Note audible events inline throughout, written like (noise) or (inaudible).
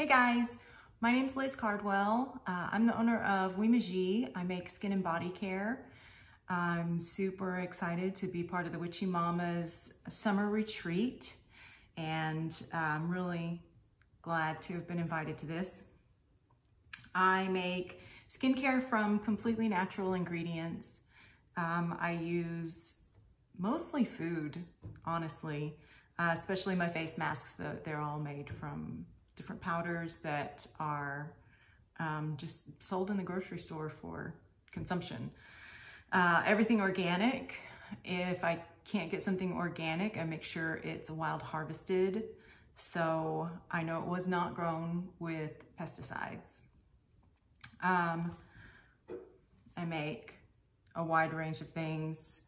Hey guys, my name's Liz Cardwell. Uh, I'm the owner of Wie Magie. I make skin and body care. I'm super excited to be part of the Witchy Mamas summer retreat and uh, I'm really glad to have been invited to this. I make skincare from completely natural ingredients. Um, I use mostly food, honestly, uh, especially my face masks. They're all made from different powders that are um, just sold in the grocery store for consumption. Uh, everything organic. If I can't get something organic, I make sure it's wild harvested. So I know it was not grown with pesticides. Um, I make a wide range of things,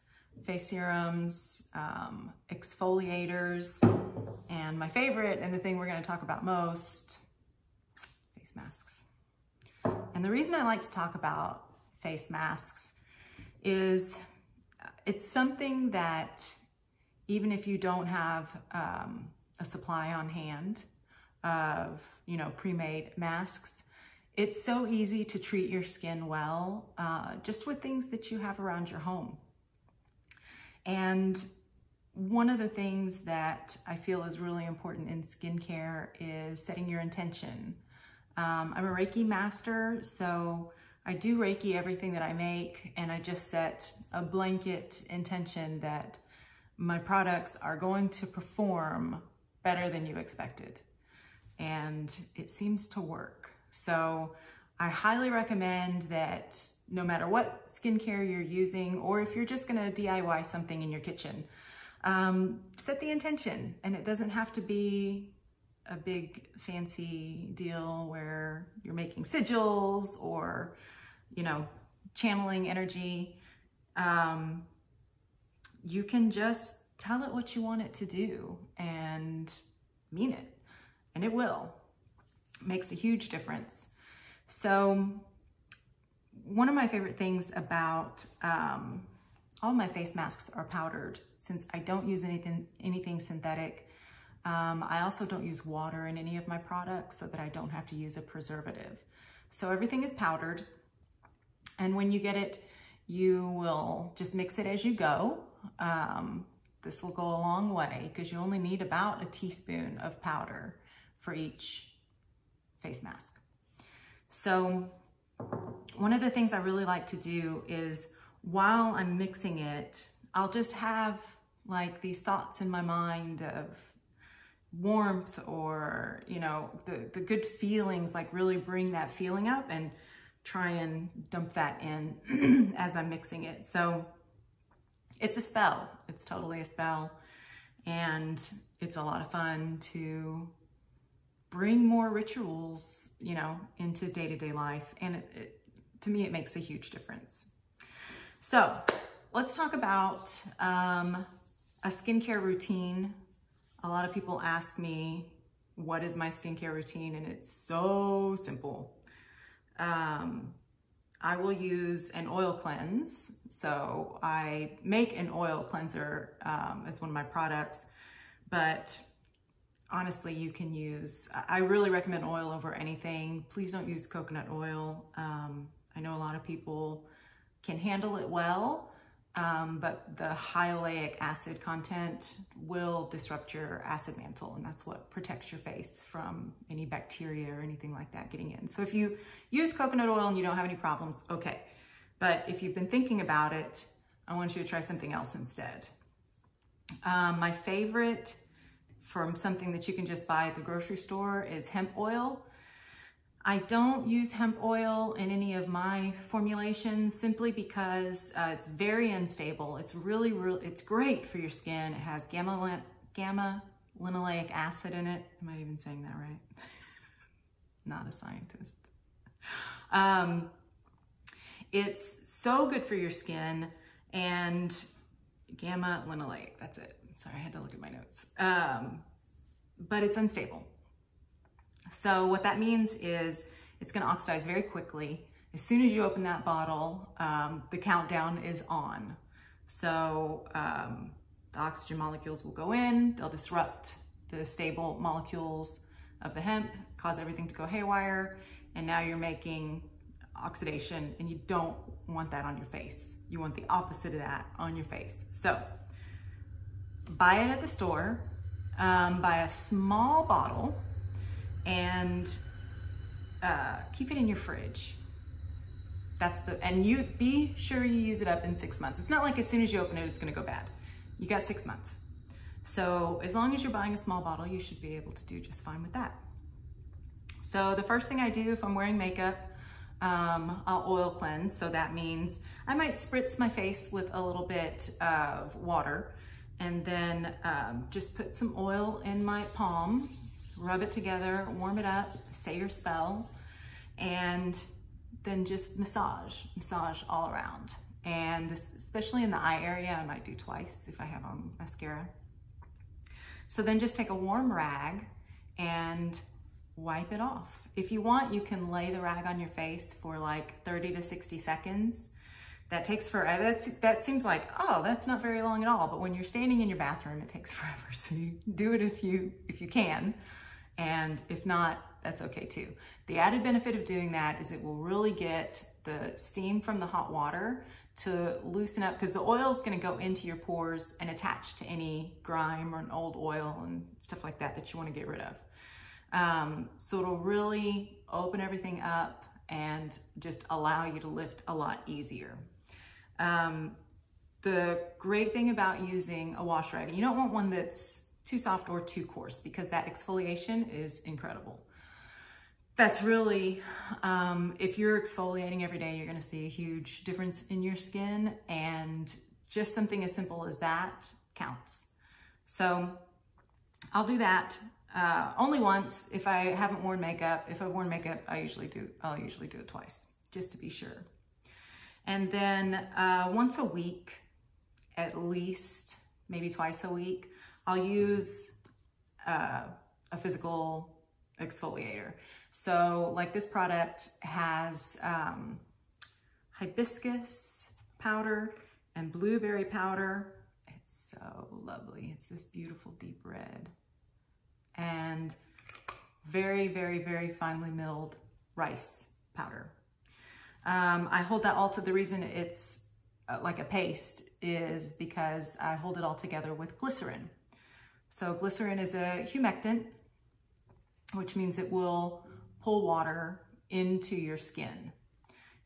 face serums, um, exfoliators, and my favorite, and the thing we're gonna talk about most, face masks. And the reason I like to talk about face masks is it's something that even if you don't have um, a supply on hand of, you know, pre-made masks, it's so easy to treat your skin well uh, just with things that you have around your home. And one of the things that I feel is really important in skincare is setting your intention. Um, I'm a Reiki master, so I do Reiki everything that I make, and I just set a blanket intention that my products are going to perform better than you expected. And it seems to work. So I highly recommend that no matter what skincare you're using, or if you're just gonna DIY something in your kitchen, um, set the intention. And it doesn't have to be a big fancy deal where you're making sigils or, you know, channeling energy. Um, you can just tell it what you want it to do and mean it. And it will. Makes a huge difference. So one of my favorite things about um, all my face masks are powdered since I don't use anything, anything synthetic. Um, I also don't use water in any of my products so that I don't have to use a preservative. So everything is powdered. And when you get it, you will just mix it as you go. Um, this will go a long way because you only need about a teaspoon of powder for each face mask. So one of the things I really like to do is while I'm mixing it, I'll just have like these thoughts in my mind of warmth or, you know, the, the good feelings, like really bring that feeling up and try and dump that in (clears throat) as I'm mixing it. So it's a spell. It's totally a spell. And it's a lot of fun to bring more rituals, you know, into day-to-day -day life. And it, it, to me, it makes a huge difference. So let's talk about um, a skincare routine. A lot of people ask me, what is my skincare routine? And it's so simple. Um, I will use an oil cleanse. So I make an oil cleanser um, as one of my products, but honestly, you can use, I really recommend oil over anything. Please don't use coconut oil. Um, I know a lot of people can handle it well, um, but the oleic acid content will disrupt your acid mantle and that's what protects your face from any bacteria or anything like that getting in. So if you use coconut oil and you don't have any problems, okay. But if you've been thinking about it, I want you to try something else instead. Um, my favorite from something that you can just buy at the grocery store is hemp oil. I don't use hemp oil in any of my formulations simply because uh, it's very unstable. It's really, really, it's great for your skin. It has gamma, gamma linoleic acid in it. Am I even saying that right? (laughs) Not a scientist. Um, it's so good for your skin and gamma linoleic, that's it. Sorry, I had to look at my notes. Um, but it's unstable. So what that means is it's gonna oxidize very quickly. As soon as you open that bottle, um, the countdown is on. So um, the oxygen molecules will go in, they'll disrupt the stable molecules of the hemp, cause everything to go haywire, and now you're making oxidation and you don't want that on your face. You want the opposite of that on your face. So buy it at the store, um, buy a small bottle and uh, keep it in your fridge. That's the, and you be sure you use it up in six months. It's not like as soon as you open it, it's gonna go bad. You got six months. So as long as you're buying a small bottle, you should be able to do just fine with that. So the first thing I do if I'm wearing makeup, um, I'll oil cleanse. So that means I might spritz my face with a little bit of water and then um, just put some oil in my palm, rub it together, warm it up, say your spell, and then just massage, massage all around. And especially in the eye area, I might do twice if I have on mascara. So then just take a warm rag and wipe it off. If you want, you can lay the rag on your face for like 30 to 60 seconds. That takes forever. That's, that seems like, oh, that's not very long at all. But when you're standing in your bathroom, it takes (laughs) forever. So do it if you, if you can. And if not, that's okay too. The added benefit of doing that is it will really get the steam from the hot water to loosen up because the oil is going to go into your pores and attach to any grime or an old oil and stuff like that that you want to get rid of. Um, so it'll really open everything up and just allow you to lift a lot easier. Um, the great thing about using a wash rag, you don't want one that's too soft or too coarse because that exfoliation is incredible. That's really, um, if you're exfoliating every day, you're gonna see a huge difference in your skin and just something as simple as that counts. So I'll do that uh, only once if I haven't worn makeup. If I've worn makeup, I usually do, I'll usually do it twice just to be sure. And then uh, once a week, at least, maybe twice a week, I'll use uh, a physical exfoliator. So like this product has um, hibiscus powder and blueberry powder. It's so lovely. It's this beautiful deep red and very, very, very finely milled rice powder. Um, I hold that all to the reason it's uh, like a paste is because I hold it all together with glycerin. So glycerin is a humectant, which means it will pull water into your skin.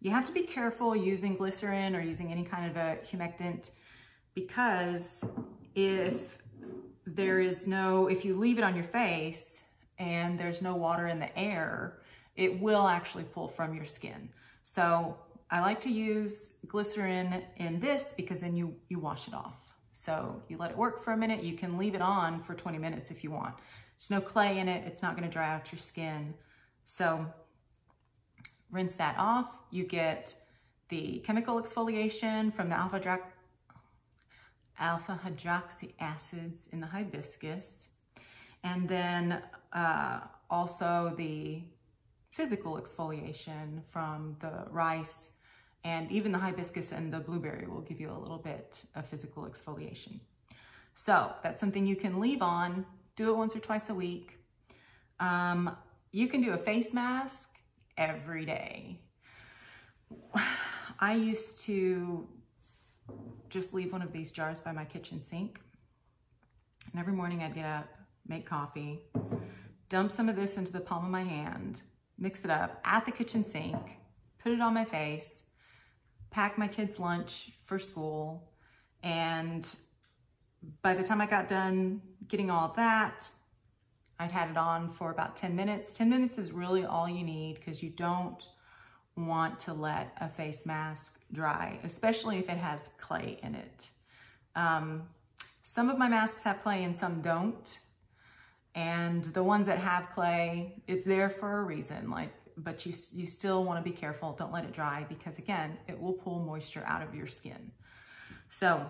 You have to be careful using glycerin or using any kind of a humectant because if there is no, if you leave it on your face and there's no water in the air, it will actually pull from your skin. So I like to use glycerin in this because then you, you wash it off. So you let it work for a minute. You can leave it on for 20 minutes if you want. There's no clay in it. It's not gonna dry out your skin. So rinse that off. You get the chemical exfoliation from the alpha, alpha hydroxy acids in the hibiscus. And then uh, also the physical exfoliation from the rice and even the hibiscus and the blueberry will give you a little bit of physical exfoliation. So that's something you can leave on, do it once or twice a week. Um, you can do a face mask every day. (sighs) I used to just leave one of these jars by my kitchen sink. And every morning I'd get up, make coffee, dump some of this into the palm of my hand, mix it up at the kitchen sink, put it on my face, pack my kids' lunch for school. And by the time I got done getting all that, I'd had it on for about 10 minutes. 10 minutes is really all you need because you don't want to let a face mask dry, especially if it has clay in it. Um, some of my masks have clay and some don't. And the ones that have clay, it's there for a reason. Like but you, you still wanna be careful. Don't let it dry because again, it will pull moisture out of your skin. So,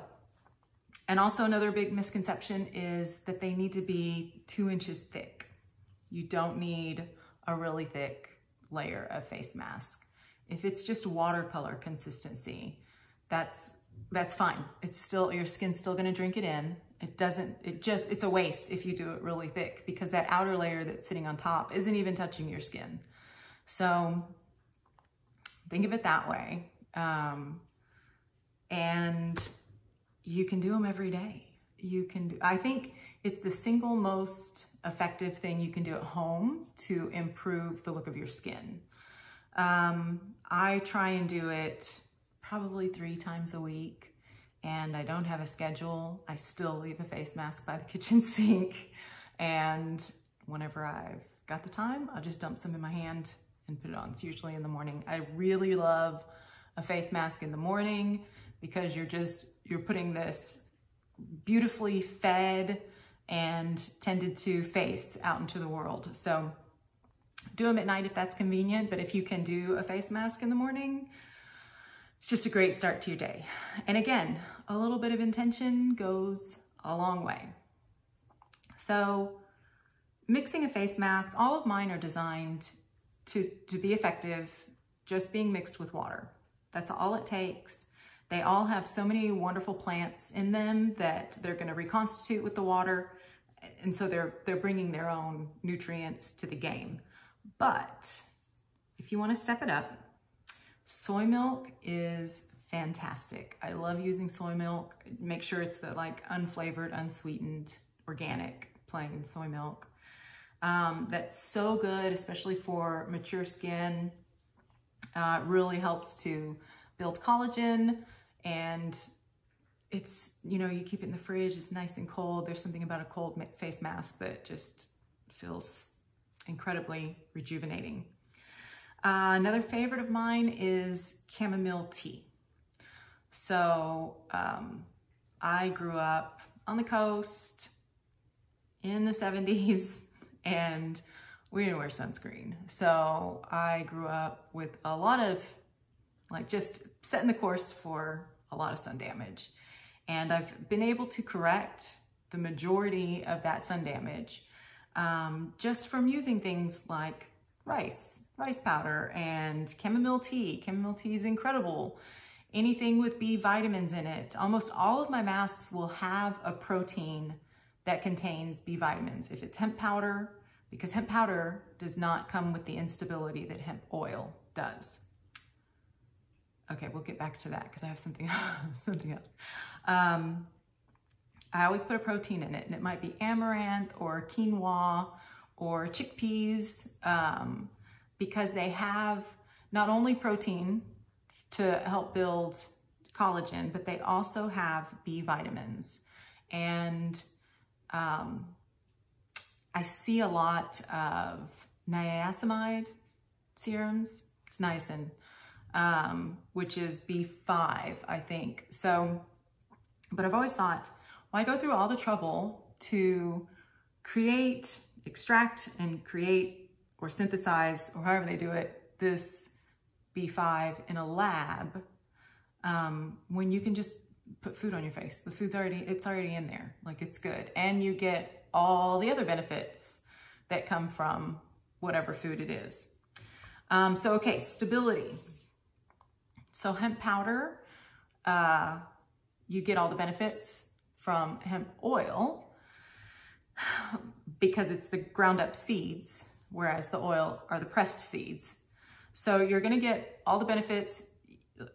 and also another big misconception is that they need to be two inches thick. You don't need a really thick layer of face mask. If it's just watercolor consistency, that's that's fine. It's still, your skin's still gonna drink it in. It doesn't, it just, it's a waste if you do it really thick because that outer layer that's sitting on top isn't even touching your skin. So think of it that way. Um, and you can do them every day. You can do, I think it's the single most effective thing you can do at home to improve the look of your skin. Um, I try and do it probably three times a week and I don't have a schedule. I still leave a face mask by the (laughs) kitchen sink and whenever I've got the time, I'll just dump some in my hand and put it on. It's usually in the morning. I really love a face mask in the morning because you're just, you're putting this beautifully fed and tended to face out into the world. So do them at night if that's convenient, but if you can do a face mask in the morning, it's just a great start to your day. And again, a little bit of intention goes a long way. So mixing a face mask, all of mine are designed to, to be effective just being mixed with water. That's all it takes. They all have so many wonderful plants in them that they're going to reconstitute with the water. And so they're, they're bringing their own nutrients to the game. But if you want to step it up, soy milk is fantastic. I love using soy milk. Make sure it's the like unflavored, unsweetened, organic, plain soy milk. Um, that's so good, especially for mature skin. Uh, really helps to build collagen and it's, you know, you keep it in the fridge, it's nice and cold. There's something about a cold face mask that just feels incredibly rejuvenating. Uh, another favorite of mine is chamomile tea. So um, I grew up on the coast in the 70s and we didn't wear sunscreen. So I grew up with a lot of like just setting the course for a lot of sun damage. And I've been able to correct the majority of that sun damage um, just from using things like rice, rice powder and chamomile tea. Chamomile tea is incredible. Anything with B vitamins in it. Almost all of my masks will have a protein that contains B vitamins. If it's hemp powder, because hemp powder does not come with the instability that hemp oil does. Okay, we'll get back to that because I have something, (laughs) something else. Um, I always put a protein in it, and it might be amaranth or quinoa or chickpeas um, because they have not only protein to help build collagen, but they also have B vitamins. And um, I see a lot of niacinamide serums. It's niacin um, which is B5, I think. So, but I've always thought, why go through all the trouble to create, extract, and create or synthesize, or however they do it, this B5 in a lab um, when you can just put food on your face. The food's already, it's already in there. Like it's good. And you get all the other benefits that come from whatever food it is. Um, so, okay, stability. So hemp powder, uh, you get all the benefits from hemp oil (sighs) because it's the ground up seeds, whereas the oil are the pressed seeds. So you're gonna get all the benefits.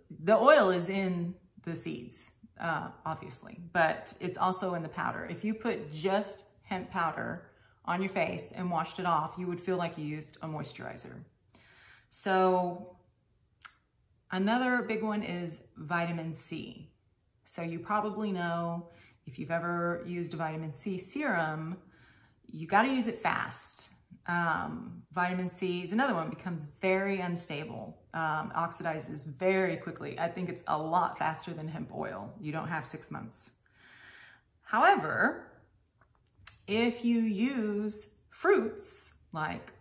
The oil is in the seeds, uh, obviously, but it's also in the powder. If you put just hemp powder on your face and washed it off, you would feel like you used a moisturizer. So Another big one is vitamin C. So you probably know if you've ever used a vitamin C serum, you got to use it fast. Um, vitamin C is another one, becomes very unstable, um, oxidizes very quickly. I think it's a lot faster than hemp oil. You don't have six months. However, if you use fruits like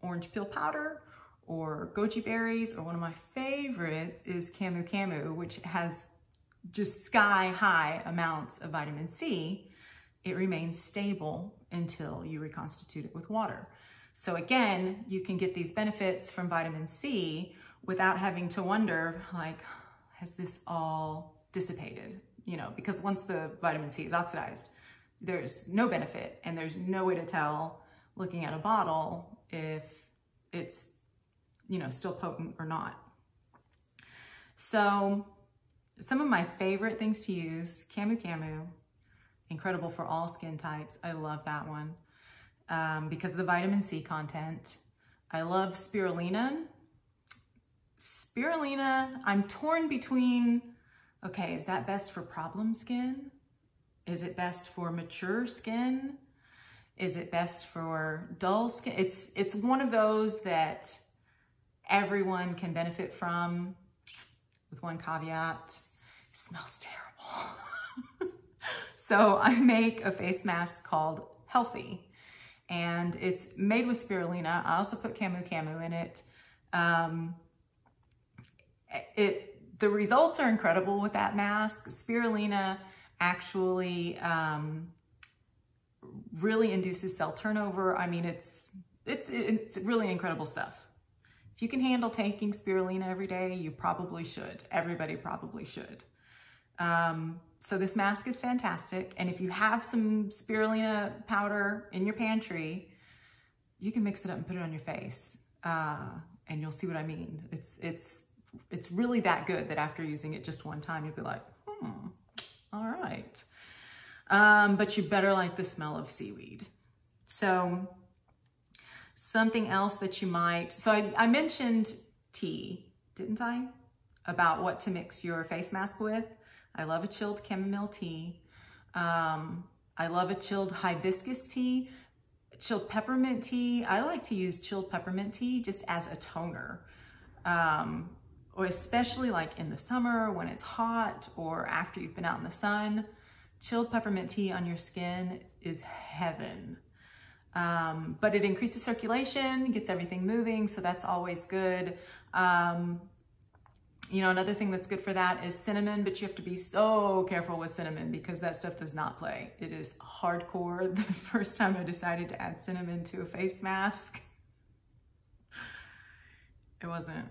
orange peel powder or goji berries, or one of my favorites is camu camu, which has just sky high amounts of vitamin C, it remains stable until you reconstitute it with water. So again, you can get these benefits from vitamin C without having to wonder, like, has this all dissipated, you know, because once the vitamin C is oxidized, there's no benefit and there's no way to tell looking at a bottle if it's, you know, still potent or not. So some of my favorite things to use, Camu Camu, incredible for all skin types. I love that one um, because of the vitamin C content. I love spirulina. Spirulina, I'm torn between, okay, is that best for problem skin? Is it best for mature skin? Is it best for dull skin? It's, it's one of those that everyone can benefit from with one caveat, smells terrible. (laughs) so I make a face mask called Healthy and it's made with spirulina. I also put Camu Camu in it. Um, it the results are incredible with that mask. Spirulina actually um, really induces cell turnover. I mean, it's, it's, it's really incredible stuff. If you can handle taking spirulina every day, you probably should. Everybody probably should. Um, so this mask is fantastic. And if you have some spirulina powder in your pantry, you can mix it up and put it on your face. Uh, and you'll see what I mean. It's, it's, it's really that good that after using it just one time, you'll be like, hmm, all right. Um, but you better like the smell of seaweed. So Something else that you might, so I, I mentioned tea, didn't I? About what to mix your face mask with. I love a chilled chamomile tea. Um, I love a chilled hibiscus tea, chilled peppermint tea. I like to use chilled peppermint tea just as a toner. Um, or especially like in the summer when it's hot or after you've been out in the sun. Chilled peppermint tea on your skin is heaven. Um, but it increases circulation, gets everything moving, so that's always good. Um, you know, another thing that's good for that is cinnamon, but you have to be so careful with cinnamon because that stuff does not play. It is hardcore. (laughs) The first time I decided to add cinnamon to a face mask, it wasn't,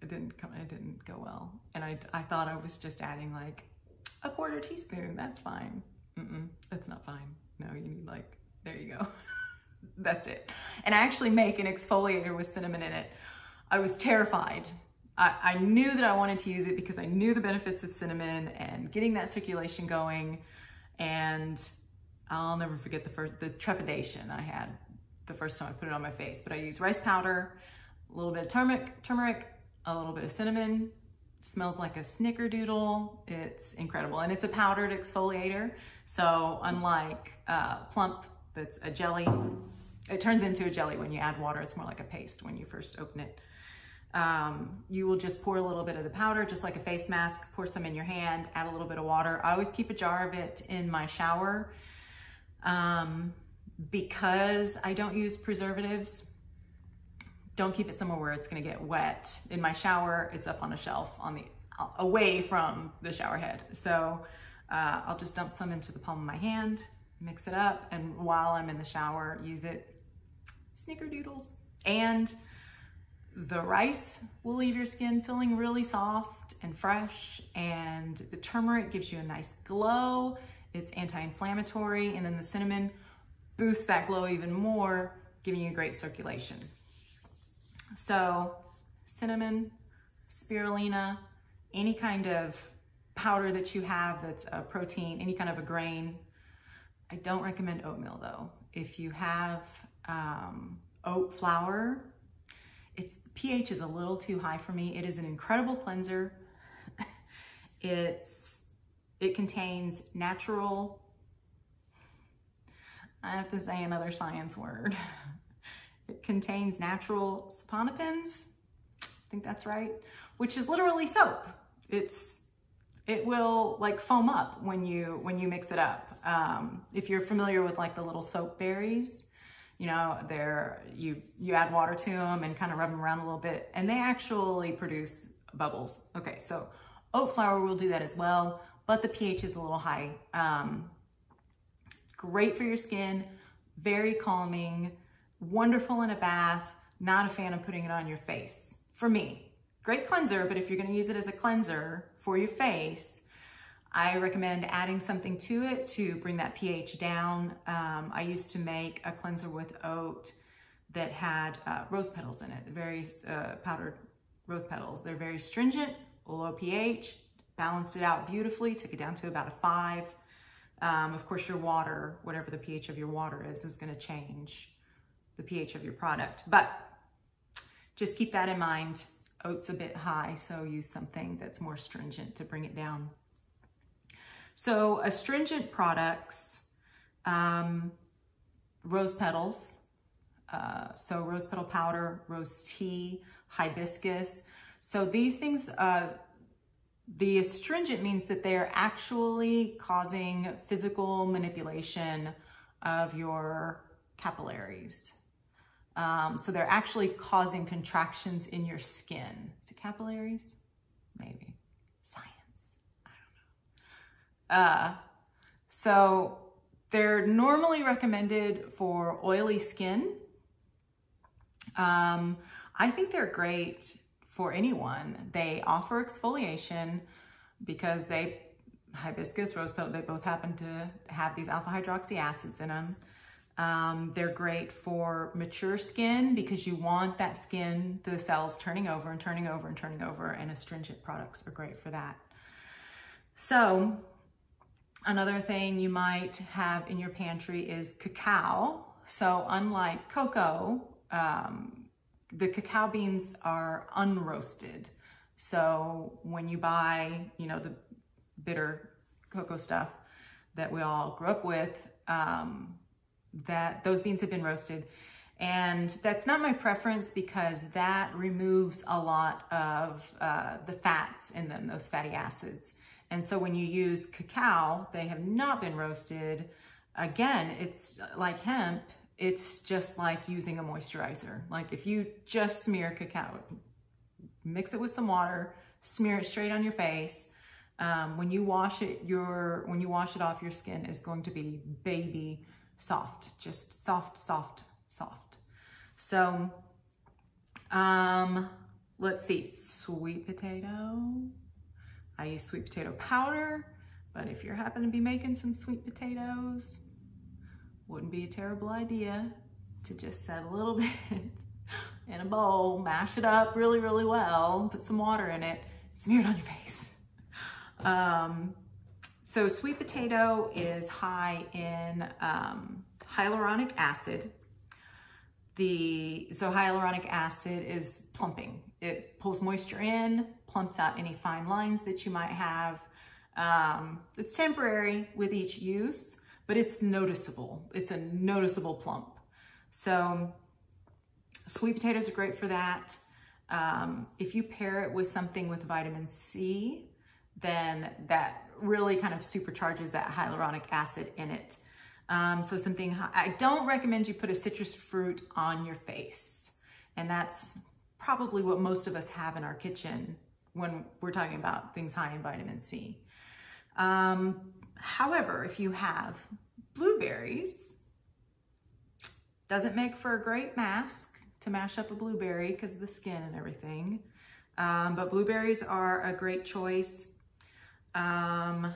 it didn't come, it didn't go well. And I, I thought I was just adding like a quarter teaspoon, that's fine. Mm-mm, that's not fine. No, you need like there you go. (laughs) That's it. And I actually make an exfoliator with cinnamon in it. I was terrified. I, I, knew that I wanted to use it because I knew the benefits of cinnamon and getting that circulation going. And I'll never forget the first, the trepidation I had the first time I put it on my face. But I use rice powder, a little bit of turmeric, turmeric, a little bit of cinnamon. Smells like a snickerdoodle. It's incredible. And it's a powdered exfoliator. So unlike uh, plump that's a jelly. It turns into a jelly when you add water. It's more like a paste when you first open it. Um, you will just pour a little bit of the powder, just like a face mask, pour some in your hand, add a little bit of water. I always keep a jar of it in my shower um, because I don't use preservatives. Don't keep it somewhere where it's gonna get wet. In my shower, it's up on a shelf on the away from the shower head. So uh, I'll just dump some into the palm of my hand mix it up, and while I'm in the shower, use it. Snickerdoodles. And the rice will leave your skin feeling really soft and fresh, and the turmeric gives you a nice glow. It's anti-inflammatory, and then the cinnamon boosts that glow even more, giving you great circulation. So cinnamon, spirulina, any kind of powder that you have that's a protein, any kind of a grain, I don't recommend oatmeal though. If you have um, oat flour, pH is a little too high for me. It is an incredible cleanser. (laughs) it's it contains natural. I have to say another science word. (laughs) It contains natural saponins. I think that's right, which is literally soap. It's it will like foam up when you when you mix it up. Um, if you're familiar with like the little soap berries, you know, they're you you add water to them and kind of rub them around a little bit, and they actually produce bubbles. Okay, so oat flour will do that as well, but the pH is a little high. Um, great for your skin, very calming, wonderful in a bath. Not a fan of putting it on your face for me great cleanser, but if you're gonna use it as a cleanser for your face, I recommend adding something to it to bring that pH down. Um, I used to make a cleanser with oat that had uh, rose petals in it, very uh, powdered rose petals. They're very stringent, low pH, balanced it out beautifully, took it down to about a five. Um, of course, your water, whatever the pH of your water is, is gonna change the pH of your product. But just keep that in mind. Oat's a bit high, so use something that's more stringent to bring it down. So astringent products, um, rose petals, uh, so rose petal powder, rose tea, hibiscus. So these things, uh, the astringent means that they are actually causing physical manipulation of your capillaries. Um, so they're actually causing contractions in your skin. Is it capillaries? Maybe. Science. I don't know. Uh, so they're normally recommended for oily skin. Um, I think they're great for anyone. They offer exfoliation because they, hibiscus, rose petal, they both happen to have these alpha hydroxy acids in them. Um, they're great for mature skin because you want that skin, the cells turning over and turning over and turning over and astringent products are great for that. So another thing you might have in your pantry is cacao. So unlike cocoa, um, the cacao beans are unroasted. So when you buy, you know, the bitter cocoa stuff that we all grew up with, um, that those beans have been roasted. And that's not my preference because that removes a lot of uh, the fats in them, those fatty acids. And so when you use cacao, they have not been roasted. Again, it's like hemp, it's just like using a moisturizer. Like if you just smear cacao, mix it with some water, smear it straight on your face. Um, when you wash it, your when you wash it off, your skin is going to be baby soft, just soft, soft, soft. So, um, let's see, sweet potato. I use sweet potato powder, but if you're happen to be making some sweet potatoes, wouldn't be a terrible idea to just set a little (laughs) bit in a bowl, mash it up really, really well, put some water in it, smear it on your face. Um, so sweet potato is high in um, hyaluronic acid. The So hyaluronic acid is plumping. It pulls moisture in, plumps out any fine lines that you might have. Um, it's temporary with each use, but it's noticeable. It's a noticeable plump. So sweet potatoes are great for that. Um, if you pair it with something with vitamin C, then that really kind of supercharges that hyaluronic acid in it. Um, so something, I don't recommend you put a citrus fruit on your face. And that's probably what most of us have in our kitchen when we're talking about things high in vitamin C. Um, However, if you have blueberries, doesn't make for a great mask to mash up a blueberry because of the skin and everything. Um, but blueberries are a great choice. Um,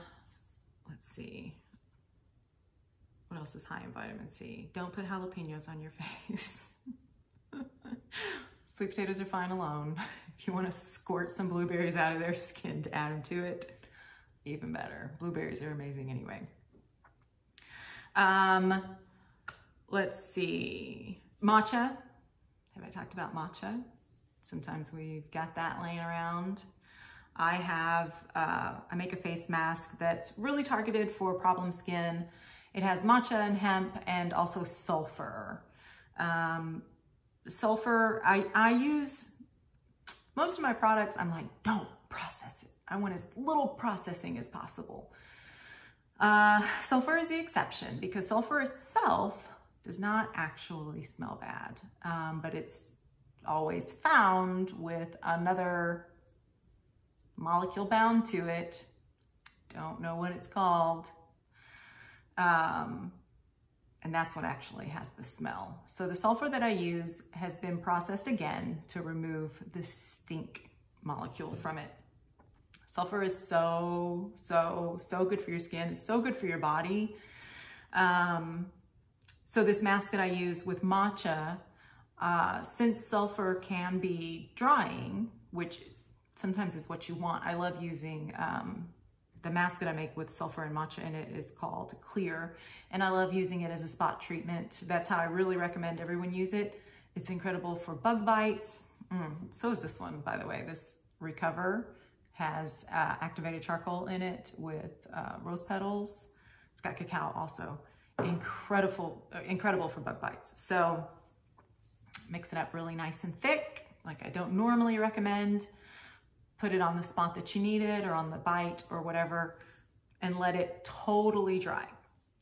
let's see. What else is high in vitamin C? Don't put jalapenos on your (laughs) face. Sweet potatoes are fine alone. (laughs) If you want to squirt some blueberries out of their skin to add them to it, even better. Blueberries are amazing anyway. Um, let's see. Matcha. Have I talked about matcha? Sometimes we've got that laying around. I have, uh, I make a face mask that's really targeted for problem skin. It has matcha and hemp and also sulfur. Um, sulfur, I, I use, most of my products, I'm like, don't process it. I want as little processing as possible. Uh, sulfur is the exception because sulfur itself does not actually smell bad, um, but it's always found with another molecule bound to it. Don't know what it's called. Um, and that's what actually has the smell. So the sulfur that I use has been processed again to remove the stink molecule from it. Sulfur is so, so, so good for your skin. It's so good for your body. Um, so this mask that I use with matcha, uh, since sulfur can be drying, which sometimes is what you want. I love using um, the mask that I make with sulfur and matcha in it is called Clear. And I love using it as a spot treatment. That's how I really recommend everyone use it. It's incredible for bug bites. Mm, so is this one, by the way. This Recover has uh, activated charcoal in it with uh, rose petals. It's got cacao also. Incredible, uh, incredible for bug bites. So mix it up really nice and thick, like I don't normally recommend put it on the spot that you need it or on the bite or whatever, and let it totally dry.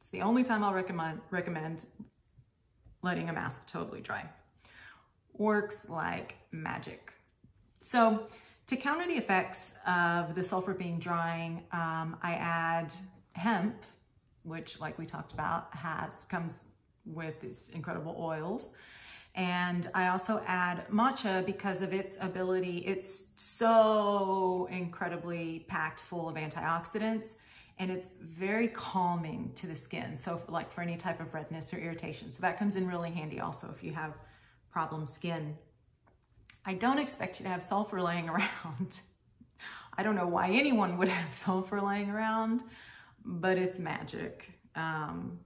It's the only time I'll recommend, recommend letting a mask totally dry. Works like magic. So to counter the effects of the sulfur being drying, um, I add hemp, which like we talked about, has comes with its incredible oils. And I also add matcha because of its ability. It's so incredibly packed full of antioxidants and it's very calming to the skin. So like for any type of redness or irritation. So that comes in really handy also if you have problem skin. I don't expect you to have sulfur laying (laughs) around. I don't know why anyone would have (laughs) sulfur laying around, but it's magic. Um,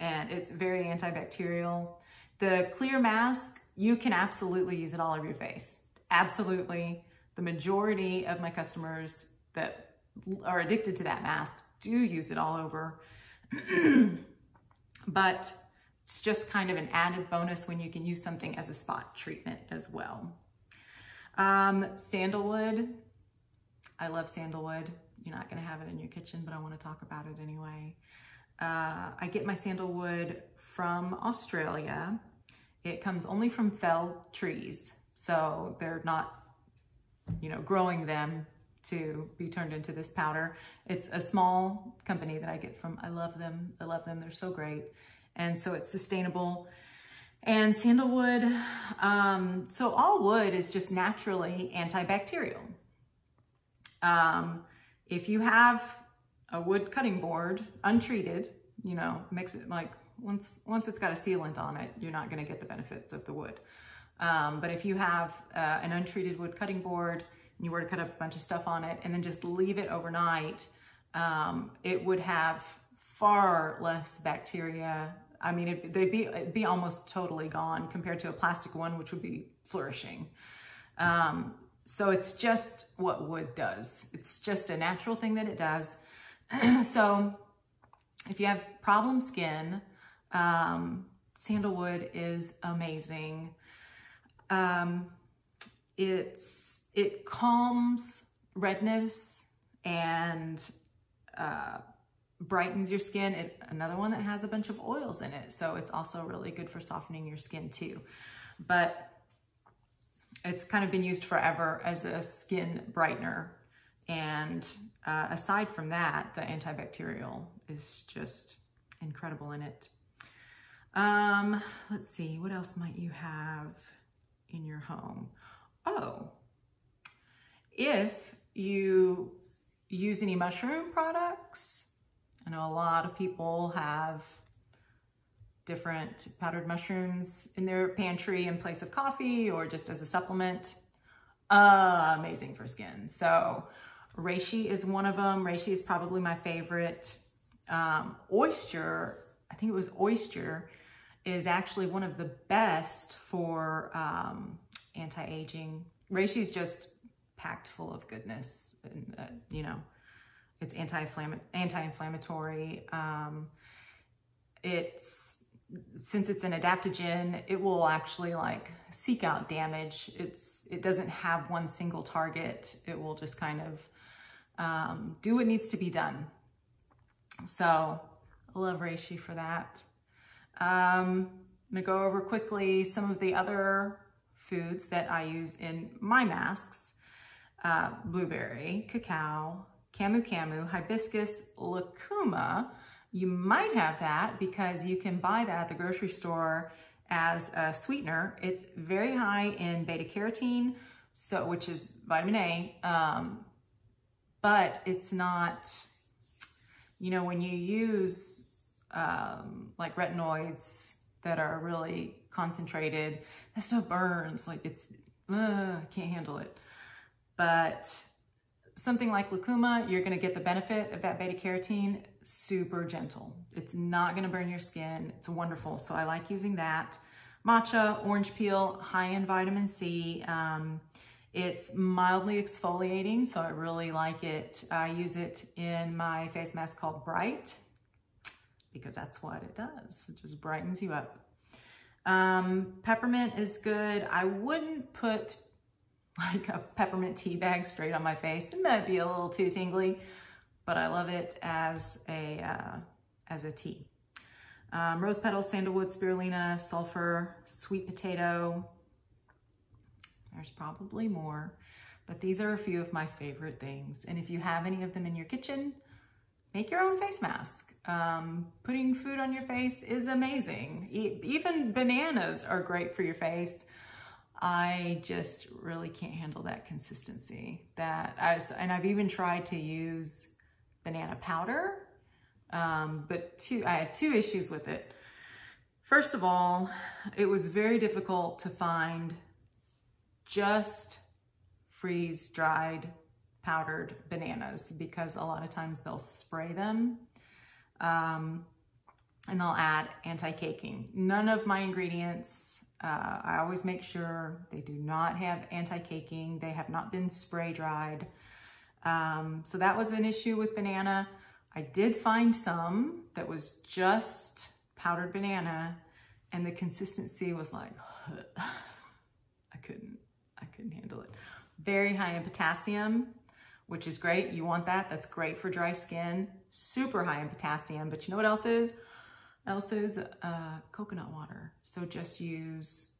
and it's very antibacterial. The clear mask, you can absolutely use it all over your face. Absolutely. The majority of my customers that are addicted to that mask do use it all over. (clears throat) but it's just kind of an added bonus when you can use something as a spot treatment as well. Um, sandalwood. I love sandalwood. You're not going to have it in your kitchen, but I want to talk about it anyway. Uh, I get my sandalwood from Australia. It comes only from felled trees, so they're not, you know, growing them to be turned into this powder. It's a small company that I get from. I love them. I love them. They're so great. And so it's sustainable. And sandalwood, um, so all wood is just naturally antibacterial. Um, if you have a wood cutting board untreated, you know, mix it like once, once it's got a sealant on it, you're not gonna get the benefits of the wood. Um, but if you have uh, an untreated wood cutting board and you were to cut a bunch of stuff on it and then just leave it overnight, um, it would have far less bacteria. I mean, it, they'd be, it'd be almost totally gone compared to a plastic one, which would be flourishing. Um, so it's just what wood does. It's just a natural thing that it does. (clears throat) so if you have problem skin, um, sandalwood is amazing. Um, it's, it calms redness and uh, brightens your skin. It, another one that has a bunch of oils in it. So it's also really good for softening your skin too. But it's kind of been used forever as a skin brightener. And uh, aside from that, the antibacterial is just incredible in it. Um, let's see, what else might you have in your home? Oh, if you use any mushroom products, I know a lot of people have different powdered mushrooms in their pantry in place of coffee or just as a supplement. Uh, amazing for skin. So reishi is one of them. Reishi is probably my favorite. Um, oyster, I think it was oyster, is actually one of the best for um, anti-aging. Reishi is just packed full of goodness and, uh, you know, it's anti-inflammatory. Um, it's, since it's an adaptogen, it will actually like seek out damage. It's, it doesn't have one single target. It will just kind of um, do what needs to be done. So I love reishi for that. Um, I'm gonna go over quickly some of the other foods that I use in my masks. Uh, blueberry, cacao, camu camu, hibiscus, lucuma. You might have that because you can buy that at the grocery store as a sweetener. It's very high in beta carotene, So, which is vitamin A. Um, but it's not, you know, when you use um, like retinoids that are really concentrated, that stuff burns. Like it's, uh, can't handle it. But something like lucuma, you're gonna get the benefit of that beta carotene, super gentle. It's not gonna burn your skin. It's wonderful. So I like using that. Matcha, orange peel, high in vitamin C. Um, it's mildly exfoliating, so I really like it. I use it in my face mask called Bright because that's what it does. It just brightens you up. Um, peppermint is good. I wouldn't put like a peppermint tea bag straight on my face. It might be a little too tingly, but I love it as a, uh, as a tea. Um, rose petals, sandalwood, spirulina, sulfur, sweet potato. There's probably more, but these are a few of my favorite things. And if you have any of them in your kitchen, make your own face mask. Um, putting food on your face is amazing. E even bananas are great for your face. I just really can't handle that consistency. That I was, and I've even tried to use banana powder, um, but two, I had two issues with it. First of all, it was very difficult to find just freeze dried powdered bananas because a lot of times they'll spray them um, and I'll add anti-caking. None of my ingredients, uh, I always make sure they do not have anti-caking. They have not been spray dried. Um, so that was an issue with banana. I did find some that was just powdered banana and the consistency was like, (sighs) I couldn't, I couldn't handle it. Very high in potassium which is great. You want that. That's great for dry skin. Super high in potassium. But you know what else is? Else is uh, coconut water. So just use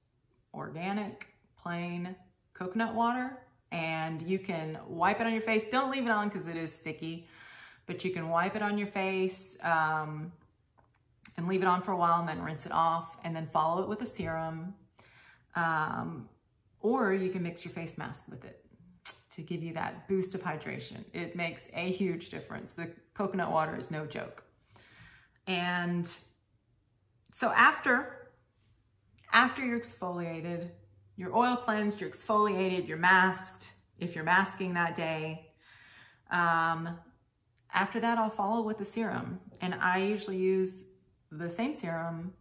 organic, plain coconut water and you can wipe it on your face. Don't leave it on because it is sticky, but you can wipe it on your face um, and leave it on for a while and then rinse it off and then follow it with a serum. Um, or you can mix your face mask with it to give you that boost of hydration. It makes a huge difference. The coconut water is no joke. And so after, after you're exfoliated, you're oil cleansed, you're exfoliated, you're masked, if you're masking that day, um, after that, I'll follow with the serum. And I usually use the same serum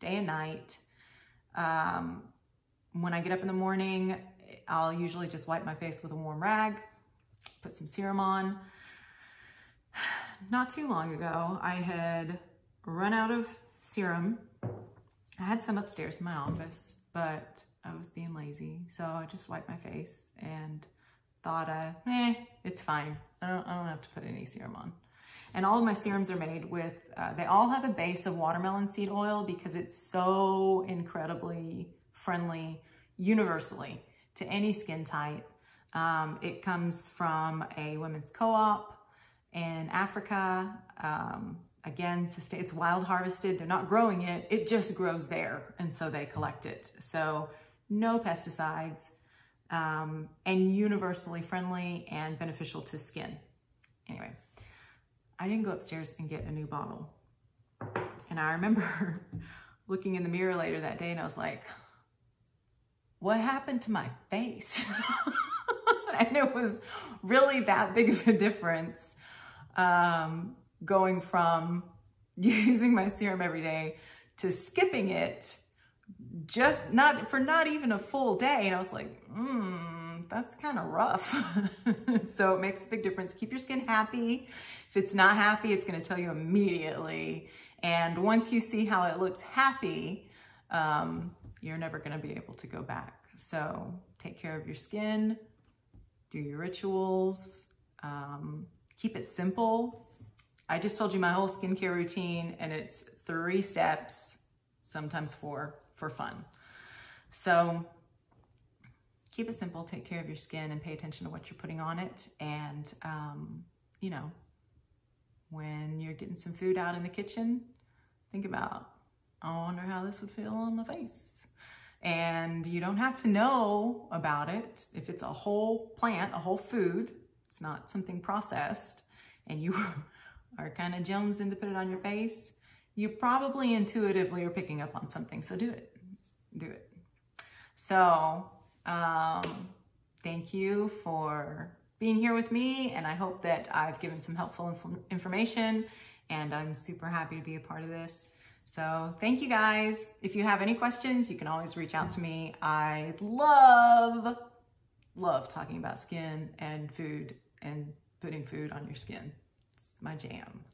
day and night. Um, when I get up in the morning, I'll usually just wipe my face with a warm rag, put some serum on. Not too long ago, I had run out of serum. I had some upstairs in my office, but I was being lazy. So I just wiped my face and thought, uh, eh, it's fine. I don't, I don't have to put any serum on. And all of my serums are made with, uh, they all have a base of watermelon seed oil because it's so incredibly friendly universally to any skin type. Um, it comes from a women's co-op in Africa. Um, again, it's wild harvested. They're not growing it. It just grows there. And so they collect it. So no pesticides um, and universally friendly and beneficial to skin. Anyway, I didn't go upstairs and get a new bottle. And I remember (laughs) looking in the mirror later that day and I was like, what happened to my face? (laughs) and it was really that big of a difference um, going from (laughs) using my serum every day to skipping it just not for not even a full day. And I was like, hmm, that's kind of rough. (laughs) so it makes a big difference. Keep your skin happy. If it's not happy, it's going to tell you immediately. And once you see how it looks happy, um, you're never going to be able to go back. So take care of your skin, do your rituals, um, keep it simple. I just told you my whole skincare routine and it's three steps, sometimes four, for fun. So keep it simple, take care of your skin and pay attention to what you're putting on it. And, um, you know, when you're getting some food out in the kitchen, think about, I wonder how this would feel on the face. And you don't have to know about it. If it's a whole plant, a whole food, it's not something processed, and you (laughs) are kind of jonesing to put it on your face, you probably intuitively are picking up on something. So do it. Do it. So, um, thank you for being here with me. And I hope that I've given some helpful inf- information. And I'm super happy to be a part of this. So thank you guys. If you have any questions, you can always reach out to me. I love, love talking about skin and food and putting food on your skin. It's my jam.